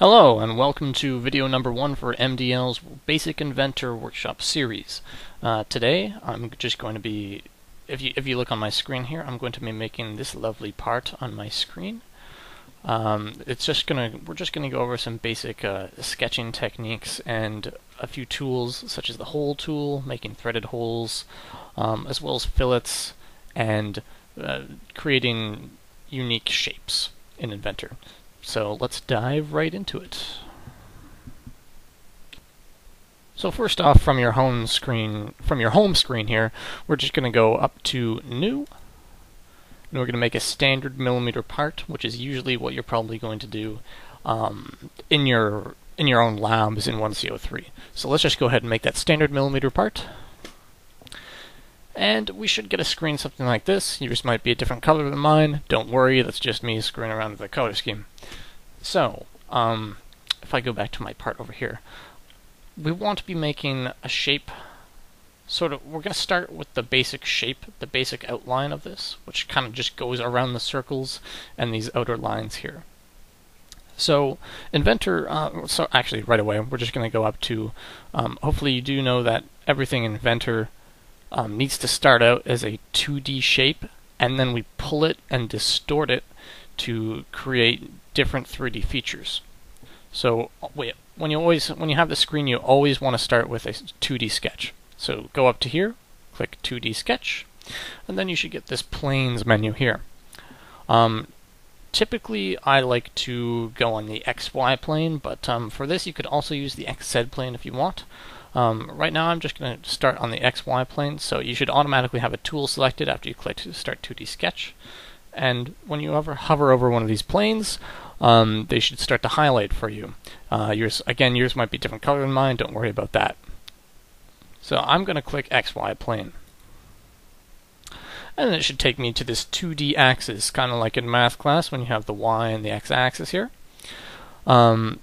Hello and welcome to video number one for MDL's Basic Inventor Workshop series. Uh, today I'm just going to be, if you if you look on my screen here, I'm going to be making this lovely part on my screen. Um, it's just gonna we're just gonna go over some basic uh, sketching techniques and a few tools such as the hole tool, making threaded holes, um, as well as fillets and uh, creating unique shapes in Inventor. So let's dive right into it. So first off, from your home screen, from your home screen here, we're just going to go up to New, and we're going to make a standard millimeter part, which is usually what you're probably going to do um, in your in your own labs in 1C03. So let's just go ahead and make that standard millimeter part. And we should get a screen something like this. Yours might be a different color than mine. Don't worry, that's just me screwing around with the color scheme. So, um, if I go back to my part over here, we want to be making a shape sort of, we're going to start with the basic shape, the basic outline of this, which kind of just goes around the circles and these outer lines here. So, Inventor, uh, so actually right away, we're just going to go up to, um, hopefully you do know that everything in Inventor um, needs to start out as a 2D shape, and then we pull it and distort it to create different 3D features. So when you always when you have the screen, you always want to start with a 2D sketch. So go up to here, click 2D sketch, and then you should get this planes menu here. Um, typically, I like to go on the XY plane, but um, for this, you could also use the XZ plane if you want. Um, right now I'm just going to start on the XY plane, so you should automatically have a tool selected after you click to start 2D sketch. And when you hover, hover over one of these planes, um, they should start to highlight for you. Uh, yours Again, yours might be different color than mine, don't worry about that. So I'm going to click XY plane. And it should take me to this 2D axis, kind of like in math class when you have the Y and the X axis here. Um,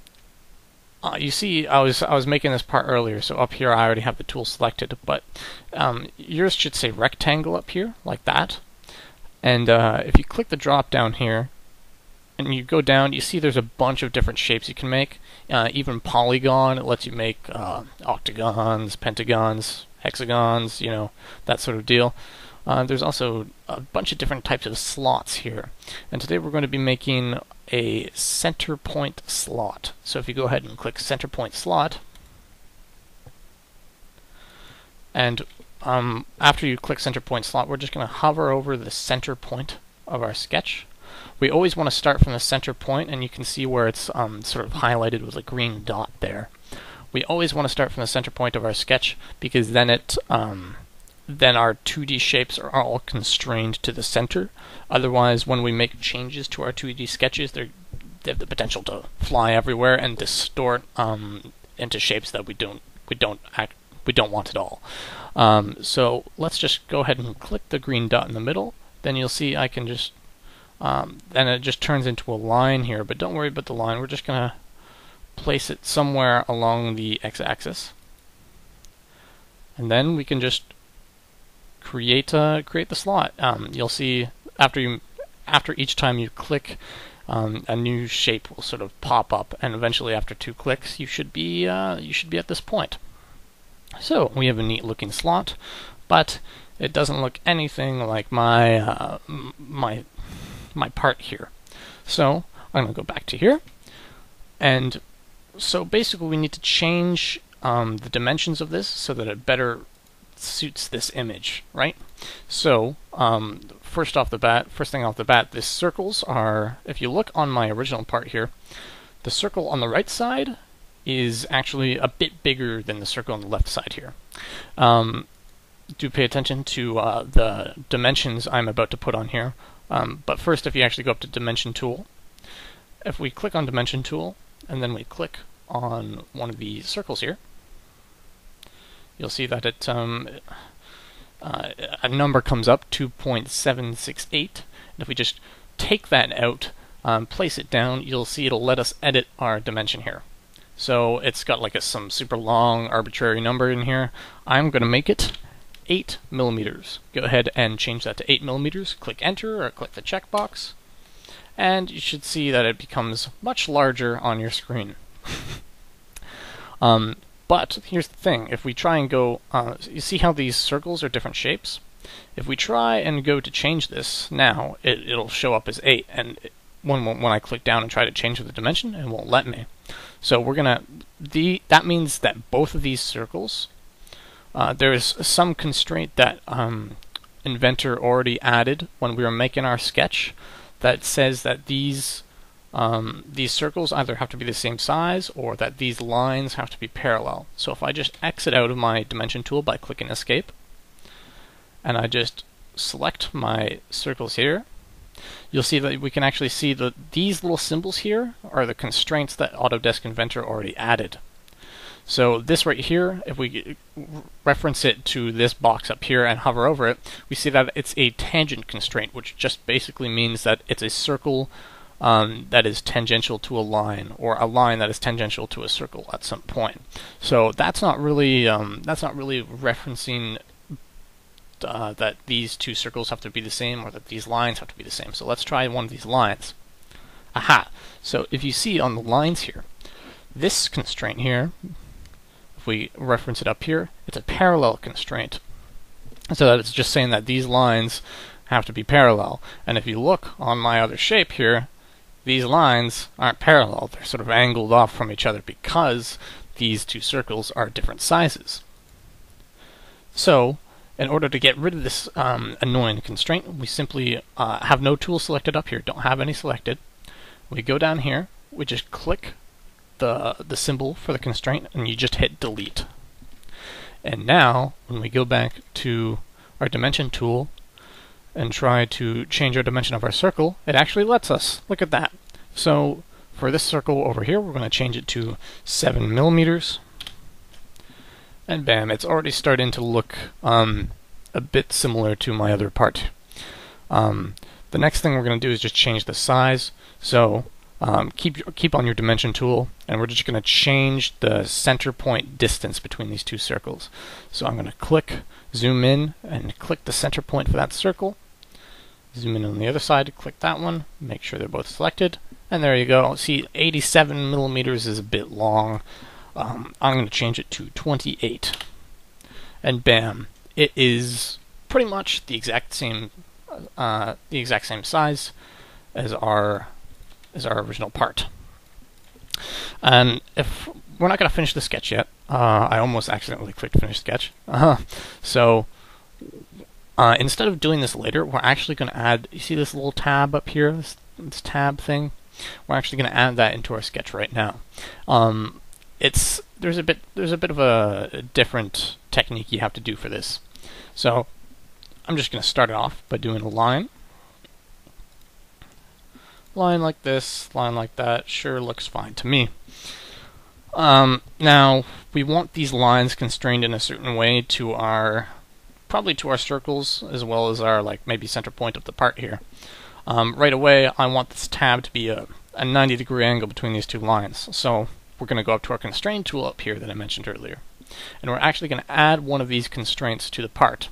uh, you see, I was I was making this part earlier, so up here I already have the tool selected, but um, yours should say rectangle up here, like that. And uh, if you click the drop down here, and you go down, you see there's a bunch of different shapes you can make. Uh, even polygon, it lets you make uh, octagons, pentagons, hexagons, you know, that sort of deal. Uh, there's also a bunch of different types of slots here. And today we're going to be making a center point slot. So if you go ahead and click center point slot, and um, after you click center point slot, we're just going to hover over the center point of our sketch. We always want to start from the center point, and you can see where it's um, sort of highlighted with a green dot there. We always want to start from the center point of our sketch because then it um, then our 2D shapes are all constrained to the center. Otherwise, when we make changes to our 2D sketches, they have the potential to fly everywhere and distort um, into shapes that we don't we don't act, we don't want at all. Um, so let's just go ahead and click the green dot in the middle. Then you'll see I can just um, then it just turns into a line here. But don't worry about the line. We're just gonna place it somewhere along the x-axis, and then we can just create uh, create the slot. Um, you'll see after you after each time you click, um, a new shape will sort of pop up, and eventually after two clicks, you should be uh, you should be at this point. So we have a neat looking slot, but it doesn't look anything like my uh, my my part here. So I'm going to go back to here, and so basically we need to change um, the dimensions of this so that it better suits this image, right? So, um, first off the bat, first thing off the bat, the circles are, if you look on my original part here, the circle on the right side is actually a bit bigger than the circle on the left side here. Um, do pay attention to uh, the dimensions I'm about to put on here. Um, but first, if you actually go up to Dimension Tool, if we click on Dimension Tool, and then we click on one of the circles here, you'll see that it um, uh, a number comes up, 2.768. And if we just take that out, um, place it down, you'll see it'll let us edit our dimension here. So it's got like a, some super long arbitrary number in here. I'm going to make it 8 millimeters. Go ahead and change that to 8 millimeters. Click Enter or click the checkbox. and you should see that it becomes much larger on your screen. um, but here's the thing, if we try and go, uh, you see how these circles are different shapes? If we try and go to change this now, it, will show up as 8, and it, when, when I click down and try to change the dimension, it won't let me. So we're gonna, the that means that both of these circles, uh, there is some constraint that um, Inventor already added when we were making our sketch that says that these um, these circles either have to be the same size or that these lines have to be parallel. So if I just exit out of my dimension tool by clicking escape and I just select my circles here, you'll see that we can actually see that these little symbols here are the constraints that Autodesk Inventor already added. So this right here, if we reference it to this box up here and hover over it, we see that it's a tangent constraint, which just basically means that it's a circle um, that is tangential to a line, or a line that is tangential to a circle at some point. So that's not really um, that's not really referencing uh, that these two circles have to be the same, or that these lines have to be the same. So let's try one of these lines. Aha! So if you see on the lines here, this constraint here if we reference it up here, it's a parallel constraint. So that it's just saying that these lines have to be parallel. And if you look on my other shape here, these lines aren't parallel. They're sort of angled off from each other because these two circles are different sizes. So, in order to get rid of this um, annoying constraint, we simply uh, have no tool selected up here, don't have any selected. We go down here, we just click the, the symbol for the constraint and you just hit delete. And now, when we go back to our dimension tool and try to change our dimension of our circle, it actually lets us. Look at that. So for this circle over here, we're going to change it to 7 millimeters. And bam, it's already starting to look um, a bit similar to my other part. Um, the next thing we're going to do is just change the size. So um, keep keep on your dimension tool, and we're just going to change the center point distance between these two circles. So I'm going to click, zoom in, and click the center point for that circle. Zoom in on the other side, click that one, make sure they're both selected, and there you go. See, 87 millimeters is a bit long. Um, I'm going to change it to 28, and bam, it is pretty much the exact same uh, the exact same size as our as our original part. And if we're not going to finish the sketch yet, uh, I almost accidentally clicked finish sketch. Uh-huh. So uh, instead of doing this later, we're actually going to add. You see this little tab up here, this, this tab thing. We're actually going to add that into our sketch right now. Um, it's there's a bit there's a bit of a different technique you have to do for this. So I'm just going to start it off by doing a line line like this, line like that, sure looks fine to me. Um, now, we want these lines constrained in a certain way to our, probably to our circles, as well as our, like, maybe center point of the part here. Um, right away, I want this tab to be a, a 90 degree angle between these two lines. So, we're going to go up to our constraint tool up here that I mentioned earlier. And we're actually going to add one of these constraints to the part.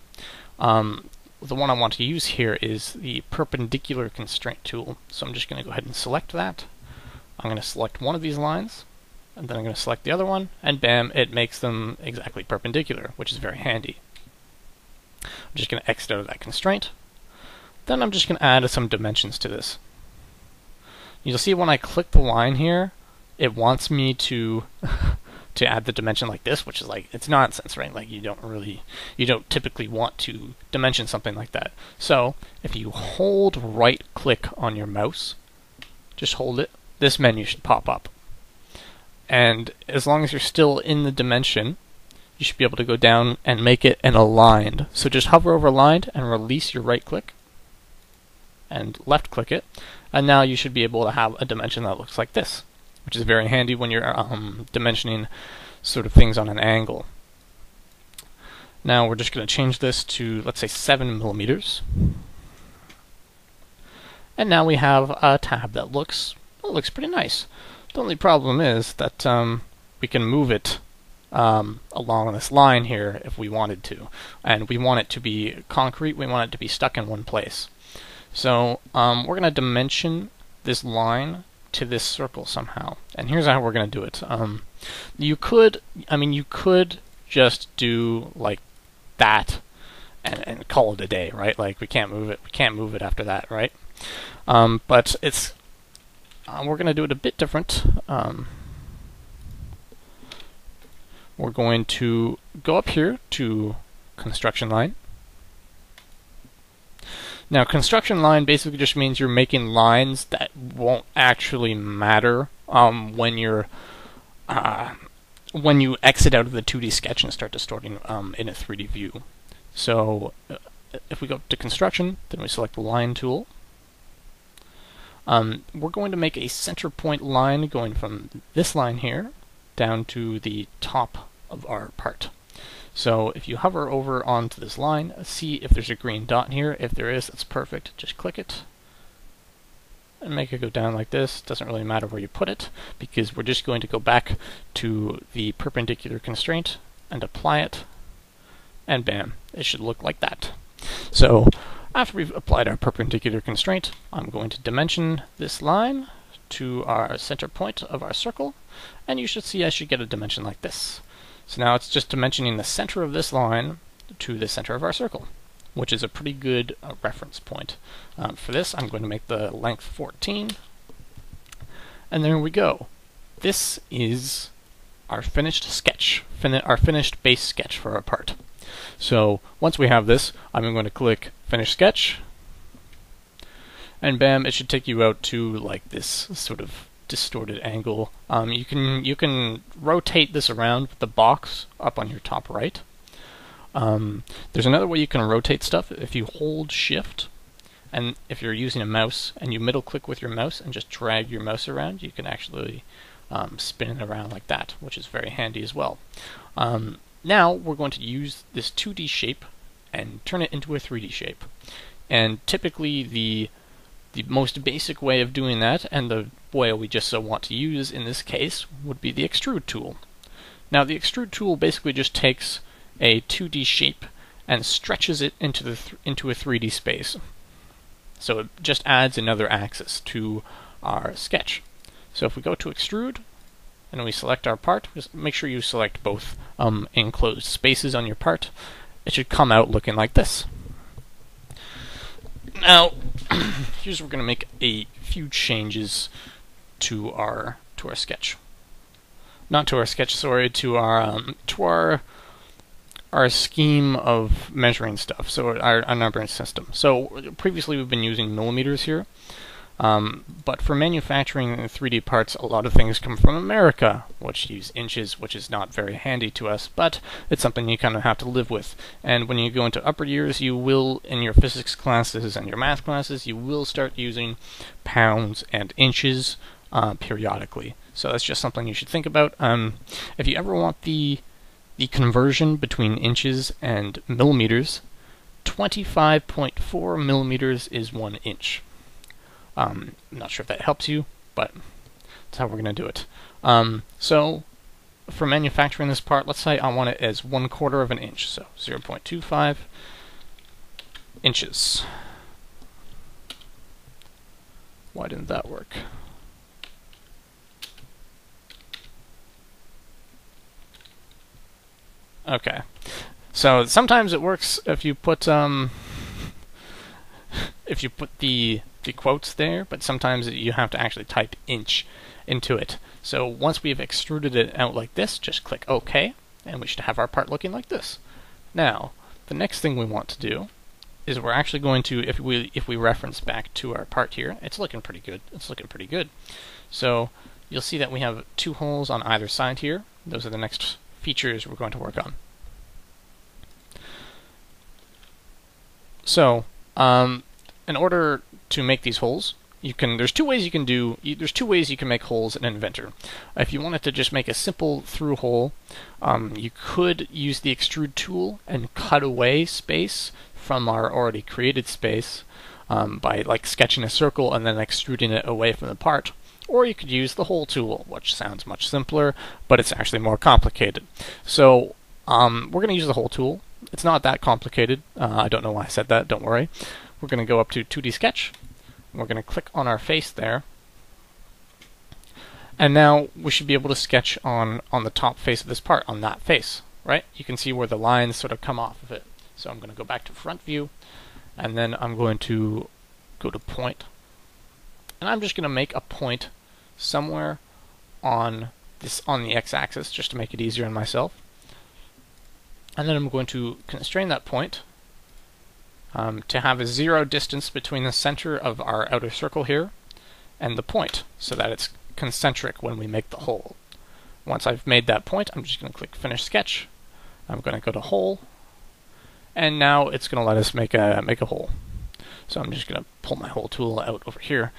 Um, the one I want to use here is the perpendicular constraint tool. So I'm just going to go ahead and select that. I'm going to select one of these lines, and then I'm going to select the other one, and bam, it makes them exactly perpendicular, which is very handy. I'm just going to exit out of that constraint. Then I'm just going to add some dimensions to this. You'll see when I click the line here, it wants me to to add the dimension like this, which is like it's nonsense, right? Like you don't really you don't typically want to dimension something like that. So if you hold right click on your mouse, just hold it, this menu should pop up. And as long as you're still in the dimension, you should be able to go down and make it an aligned. So just hover over aligned and release your right click and left click it. And now you should be able to have a dimension that looks like this which is very handy when you're um, dimensioning sort of things on an angle. Now we're just going to change this to, let's say, 7 millimeters. And now we have a tab that looks well, looks pretty nice. The only problem is that um, we can move it um, along this line here if we wanted to. And we want it to be concrete, we want it to be stuck in one place. So um, we're going to dimension this line to this circle somehow. And here's how we're going to do it. Um, you could, I mean, you could just do like that and, and call it a day, right? Like we can't move it, we can't move it after that, right? Um, but it's uh, we're going to do it a bit different. Um, we're going to go up here to construction line. Now, construction line basically just means you're making lines that won't actually matter um, when you're uh, when you exit out of the 2D sketch and start distorting um, in a 3D view. So, uh, if we go to construction, then we select the line tool. Um, we're going to make a center point line going from this line here down to the top of our part. So if you hover over onto this line, see if there's a green dot here. If there is, that's perfect. Just click it and make it go down like this. Doesn't really matter where you put it because we're just going to go back to the perpendicular constraint and apply it and bam, it should look like that. So after we've applied our perpendicular constraint, I'm going to dimension this line to our center point of our circle, and you should see I should get a dimension like this. So now it's just dimensioning the center of this line to the center of our circle, which is a pretty good uh, reference point. Um, for this, I'm going to make the length 14. And there we go. This is our finished sketch, our finished base sketch for our part. So once we have this, I'm going to click Finish Sketch, and bam, it should take you out to like this sort of distorted angle. Um, you can you can rotate this around with the box up on your top right. Um, there's another way you can rotate stuff. If you hold Shift, and if you're using a mouse and you middle click with your mouse and just drag your mouse around, you can actually um, spin it around like that, which is very handy as well. Um, now we're going to use this 2D shape and turn it into a 3D shape. And typically the the most basic way of doing that, and the way we just so want to use in this case, would be the extrude tool. Now the extrude tool basically just takes a 2D shape and stretches it into the th into a 3D space. So it just adds another axis to our sketch. So if we go to extrude and we select our part, just make sure you select both um, enclosed spaces on your part, it should come out looking like this. Now, here's we're going to make a few changes to our to our sketch. Not to our sketch, sorry, to our um, to our our scheme of measuring stuff. So our, our numbering system. So previously we've been using millimeters here. Um, but for manufacturing 3D parts, a lot of things come from America, which use inches, which is not very handy to us, but it's something you kind of have to live with. And when you go into upper years, you will, in your physics classes and your math classes, you will start using pounds and inches uh, periodically. So that's just something you should think about. Um, if you ever want the the conversion between inches and millimeters, 25.4 millimeters is one inch. Um, I'm not sure if that helps you, but that's how we're going to do it. Um, so for manufacturing this part, let's say I want it as one quarter of an inch, so 0.25 inches. Why didn't that work? Okay. So sometimes it works if you put um if you put the the quotes there, but sometimes you have to actually type inch into it. So once we've extruded it out like this, just click OK, and we should have our part looking like this. Now, the next thing we want to do is we're actually going to, if we if we reference back to our part here, it's looking pretty good. It's looking pretty good. So you'll see that we have two holes on either side here. Those are the next features we're going to work on. So, um, in order to make these holes, you can there's two ways you can do you, there's two ways you can make holes in Inventor. If you wanted to just make a simple through hole, um, you could use the extrude tool and cut away space from our already created space um, by like sketching a circle and then extruding it away from the part. Or you could use the hole tool, which sounds much simpler, but it's actually more complicated. So um, we're going to use the hole tool. It's not that complicated. Uh, I don't know why I said that. Don't worry. We're going to go up to 2D Sketch. We're going to click on our face there, And now we should be able to sketch on, on the top face of this part, on that face, right? You can see where the lines sort of come off of it. So I'm going to go back to front view, and then I'm going to go to point. And I'm just going to make a point somewhere on this on the x-axis just to make it easier on myself. And then I'm going to constrain that point um, to have a zero distance between the center of our outer circle here and the point so that it's concentric when we make the hole. Once I've made that point, I'm just going to click Finish Sketch. I'm going to go to Hole, and now it's going to let us make a make a hole. So I'm just going to pull my hole tool out over here.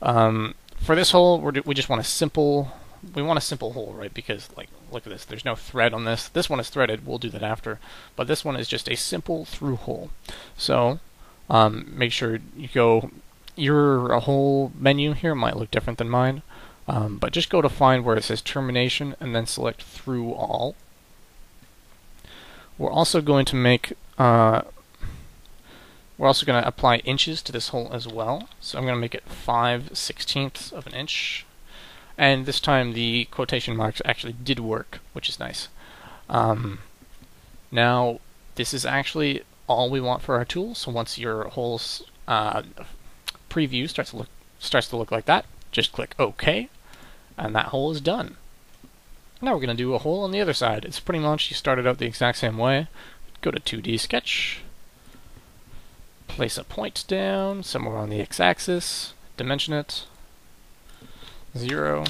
Um, for this hole, we just want a simple we want a simple hole, right? Because like look at this, there's no thread on this. This one is threaded. We'll do that after, but this one is just a simple through hole. So um, make sure you go. Your hole menu here might look different than mine, um, but just go to find where it says termination and then select through all. We're also going to make uh, we're also going to apply inches to this hole as well. So I'm going to make it 5 sixteenths of an inch. And this time the quotation marks actually did work, which is nice. Um, now, this is actually all we want for our tool. So once your hole uh, preview starts to look starts to look like that, just click OK, and that hole is done. Now we're going to do a hole on the other side. It's pretty much you started out the exact same way. Go to 2D Sketch, place a point down somewhere on the x-axis, dimension it, 0,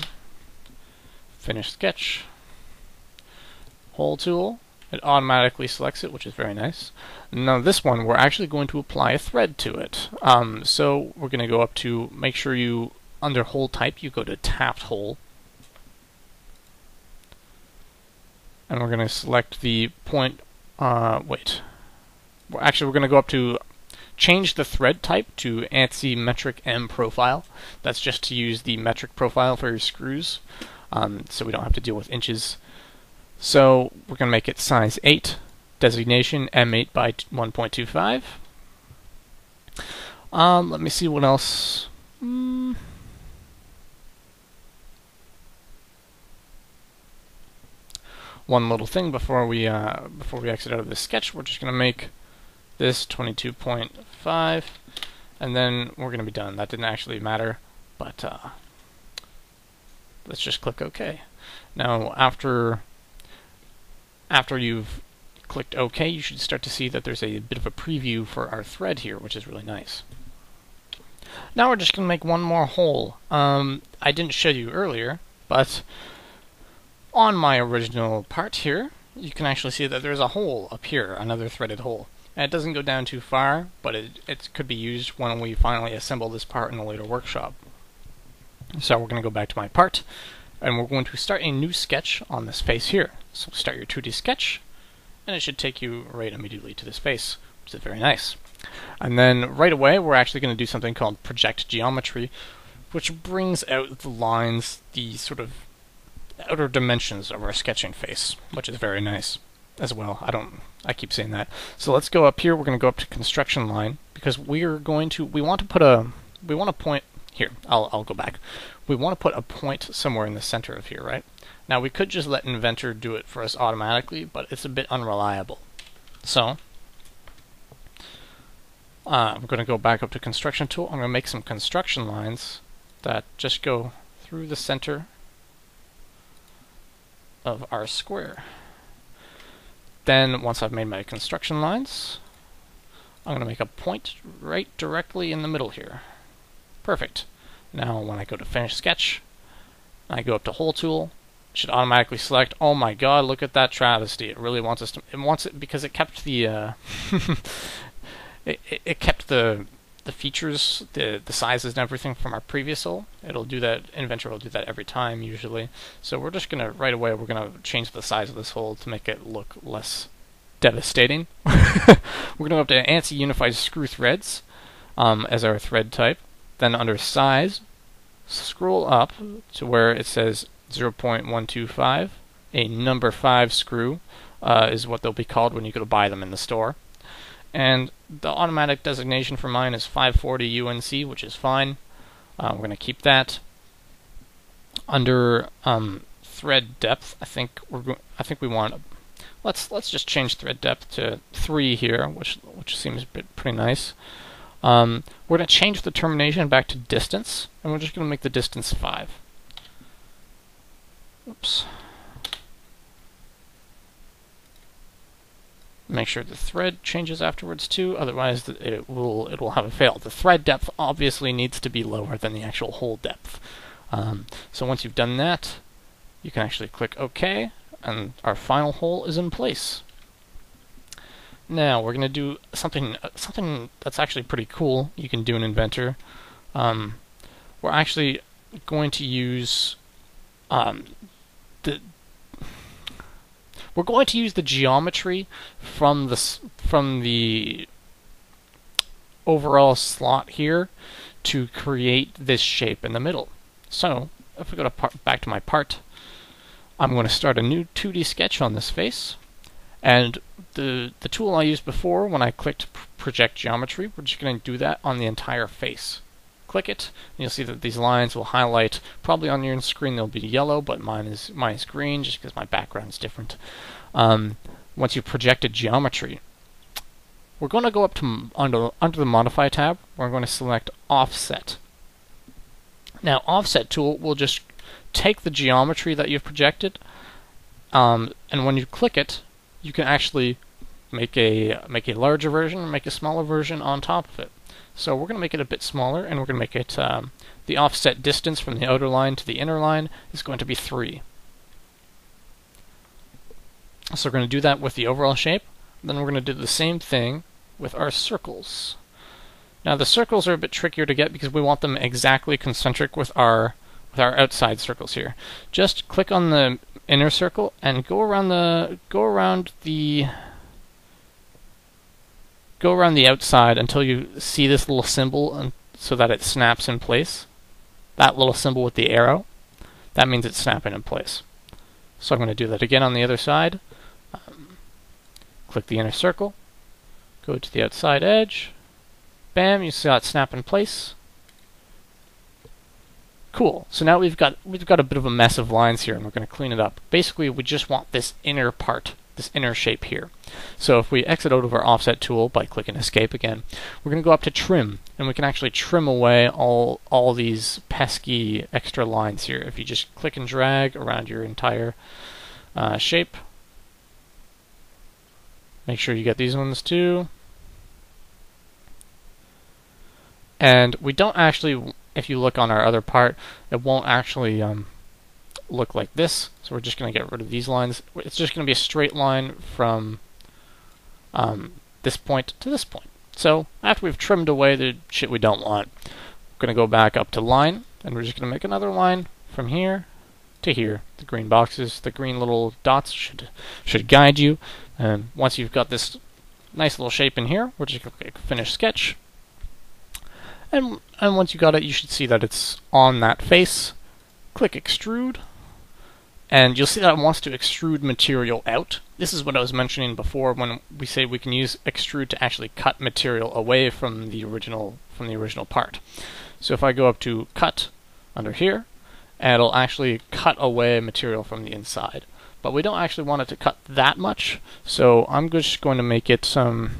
finish sketch, hole tool, it automatically selects it, which is very nice. Now this one, we're actually going to apply a thread to it. Um, so we're going to go up to, make sure you, under hole type, you go to tapped hole. And we're going to select the point, uh, wait. Actually, we're going to go up to change the thread type to ANSI metric M profile. That's just to use the metric profile for your screws, um, so we don't have to deal with inches. So we're going to make it size 8, designation M8 by 1.25. Um, let me see what else. Mm. One little thing before we uh, before we exit out of this sketch, we're just going to make this 22.5 and then we're going to be done. That didn't actually matter, but uh, let's just click OK. Now after after you've clicked OK, you should start to see that there's a bit of a preview for our thread here, which is really nice. Now we're just going to make one more hole. Um, I didn't show you earlier, but on my original part here, you can actually see that there's a hole up here, another threaded hole. And it doesn't go down too far, but it, it could be used when we finally assemble this part in a later workshop. So we're going to go back to my part, and we're going to start a new sketch on this face here. So start your 2D sketch, and it should take you right immediately to this face, which is very nice. And then right away, we're actually going to do something called project geometry, which brings out the lines, the sort of outer dimensions of our sketching face, which is very nice as well. I don't, I keep saying that. So let's go up here. We're going to go up to construction line because we're going to, we want to put a, we want to point, here, I'll, I'll go back. We want to put a point somewhere in the center of here, right? Now we could just let Inventor do it for us automatically, but it's a bit unreliable. So, uh, I'm going to go back up to construction tool. I'm going to make some construction lines that just go through the center of our square. Then, once I've made my construction lines, I'm going to make a point right directly in the middle here. Perfect. Now, when I go to Finish Sketch, I go up to Hole Tool, it should automatically select, oh my god, look at that travesty. It really wants us to, it wants it because it kept the, uh, it, it, it kept the the features, the the sizes and everything from our previous hole. It'll do that. Inventor will do that every time usually. So we're just gonna right away we're gonna change the size of this hole to make it look less devastating. we're gonna go up to ANSI Unified Screw Threads um, as our thread type. Then under Size, scroll up to where it says 0.125. A number five screw uh, is what they'll be called when you go to buy them in the store. And the automatic designation for mine is 540 UNC, which is fine. Uh, we're going to keep that. under um, thread depth, I think we're I think we want let's let's just change thread depth to three here, which which seems pretty nice. Um, we're going to change the termination back to distance, and we're just going to make the distance five. Oops. Make sure the thread changes afterwards too, otherwise it will it will have a fail. The thread depth obviously needs to be lower than the actual hole depth. Um, so once you've done that, you can actually click OK, and our final hole is in place. Now we're going to do something something that's actually pretty cool. You can do in Inventor. Um, we're actually going to use um, the we're going to use the geometry from the from the overall slot here to create this shape in the middle. So if we go to part, back to my part, I'm going to start a new 2D sketch on this face. And the, the tool I used before when I clicked project geometry, we're just going to do that on the entire face. Click it, and you'll see that these lines will highlight. Probably on your screen they'll be yellow, but mine is mine is green just because my background is different. Um, once you've projected geometry, we're going to go up to under under the Modify tab. We're going to select Offset. Now, Offset tool will just take the geometry that you've projected, um, and when you click it, you can actually make a make a larger version, make a smaller version on top of it. So we're going to make it a bit smaller, and we're going to make it um, the offset distance from the outer line to the inner line is going to be 3. So we're going to do that with the overall shape. Then we're going to do the same thing with our circles. Now the circles are a bit trickier to get because we want them exactly concentric with our with our outside circles here. Just click on the inner circle and go around the go around the go around the outside until you see this little symbol and so that it snaps in place. That little symbol with the arrow, that means it's snapping in place. So I'm going to do that again on the other side. Um, click the inner circle, go to the outside edge, bam, you see it snap in place. Cool. So now we've got we've got a bit of a mess of lines here, and we're going to clean it up. Basically, we just want this inner part, this inner shape here. So if we exit out of our offset tool by clicking escape again, we're going to go up to trim, and we can actually trim away all all these pesky extra lines here. If you just click and drag around your entire uh, shape, make sure you get these ones too. And we don't actually if you look on our other part, it won't actually um, look like this. So we're just going to get rid of these lines. It's just going to be a straight line from um, this point to this point. So after we've trimmed away the shit we don't want, we're going to go back up to line, and we're just going to make another line from here to here. The green boxes, the green little dots should should guide you. And once you've got this nice little shape in here, we're just going to Finish Sketch. And, and once you got it, you should see that it's on that face. Click Extrude. And you'll see that it wants to extrude material out. This is what I was mentioning before when we say we can use extrude to actually cut material away from the original from the original part. So if I go up to cut under here, it'll actually cut away material from the inside. But we don't actually want it to cut that much, so I'm just going to make it some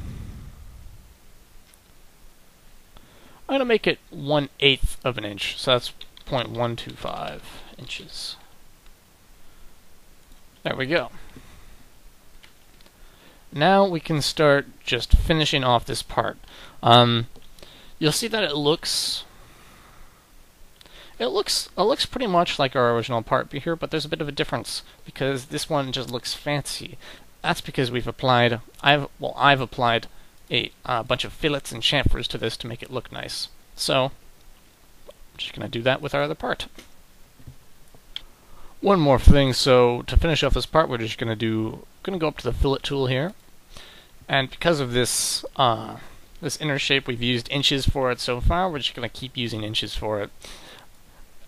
I'm going to make it 1 eighth of an inch, so that's 0.125 inches. There we go. Now we can start just finishing off this part. Um, you'll see that it looks it looks it looks pretty much like our original part here, but there's a bit of a difference because this one just looks fancy. That's because we've applied I've well I've applied a uh, bunch of fillets and chamfers to this to make it look nice. So, I'm just to do that with our other part. One more thing, so to finish off this part, we're just going to do, going to go up to the fillet tool here, and because of this, uh, this inner shape, we've used inches for it so far, we're just going to keep using inches for it.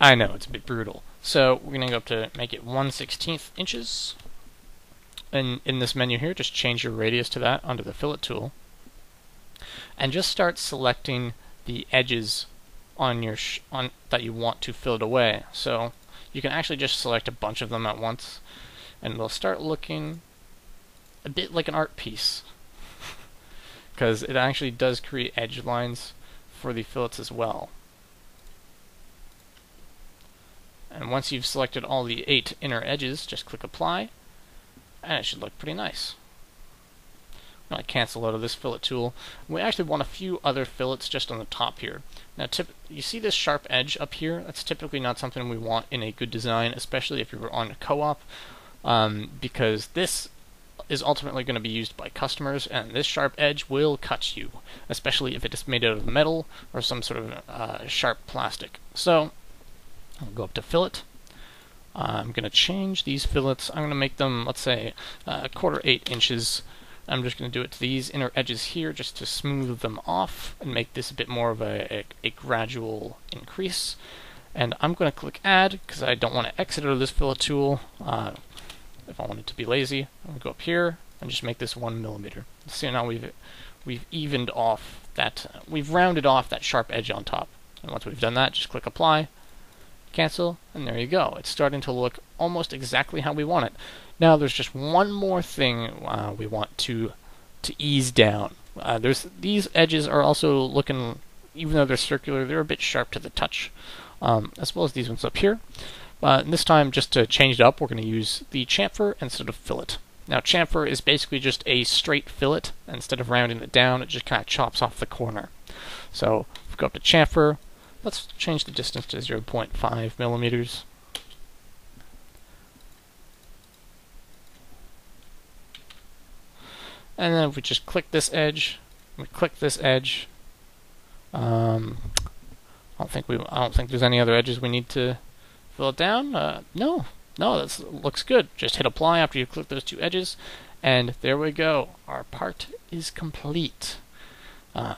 I know, it's a bit brutal. So, we're going to go up to make it 1 16th inches, and in this menu here, just change your radius to that under the fillet tool and just start selecting the edges on your on that you want to fill it away. So you can actually just select a bunch of them at once, and they'll start looking a bit like an art piece. Because it actually does create edge lines for the fillets as well. And once you've selected all the eight inner edges, just click apply, and it should look pretty nice. I cancel out of this fillet tool. We actually want a few other fillets just on the top here. Now, tip, you see this sharp edge up here? That's typically not something we want in a good design, especially if you're on a co-op, um, because this is ultimately going to be used by customers, and this sharp edge will cut you, especially if it is made out of metal or some sort of uh, sharp plastic. So, I'll go up to fillet. I'm going to change these fillets. I'm going to make them, let's say, uh, a quarter eight inches. I'm just going to do it to these inner edges here just to smooth them off and make this a bit more of a, a, a gradual increase. And I'm going to click add because I don't want to exit out of this fillet tool. Uh, if I wanted to be lazy, I'm going to go up here and just make this one millimeter. See now we've we've evened off that, uh, we've rounded off that sharp edge on top. And once we've done that, just click apply, cancel, and there you go. It's starting to look almost exactly how we want it. Now there's just one more thing uh, we want to to ease down. Uh, there's these edges are also looking, even though they're circular, they're a bit sharp to the touch, um, as well as these ones up here. Uh, this time, just to change it up, we're going to use the chamfer instead of fillet. Now, chamfer is basically just a straight fillet. Instead of rounding it down, it just kind of chops off the corner. So, if we go up to chamfer, let's change the distance to 0.5 millimeters. And then if we just click this edge, we click this edge. Um, I don't think we. I don't think there's any other edges we need to fill it down. Uh, no, no, that looks good. Just hit apply after you click those two edges, and there we go. Our part is complete. Uh,